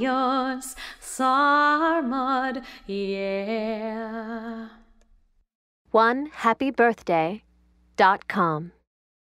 yours, Sarmad, yeah. One happy birthday dot com.